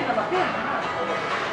Pega, bateu?